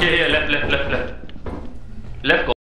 Yeah, yeah, left, left, left, left. Left, go.